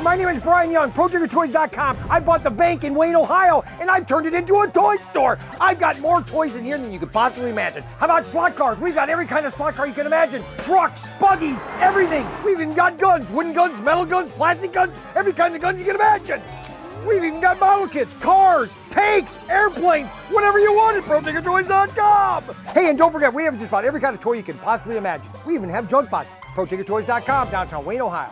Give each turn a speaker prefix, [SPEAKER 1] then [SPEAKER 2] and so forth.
[SPEAKER 1] Hey, my name is Bryan Young, ProTinkerToys.com. I bought the bank in Wayne, Ohio, and I've turned it into a toy store. I've got more toys in here than you could possibly imagine. How about slot cars? We've got every kind of slot car you can imagine. Trucks, buggies, everything. We've even got guns, wooden guns, metal guns, plastic guns, every kind of gun you can imagine. We've even got model kits, cars, tanks, airplanes, whatever you want at ProTinkerToys.com. Hey, and don't forget, we have just about every kind of toy you can possibly imagine. We even have junk bots. ProTinkerToys.com, downtown Wayne, Ohio.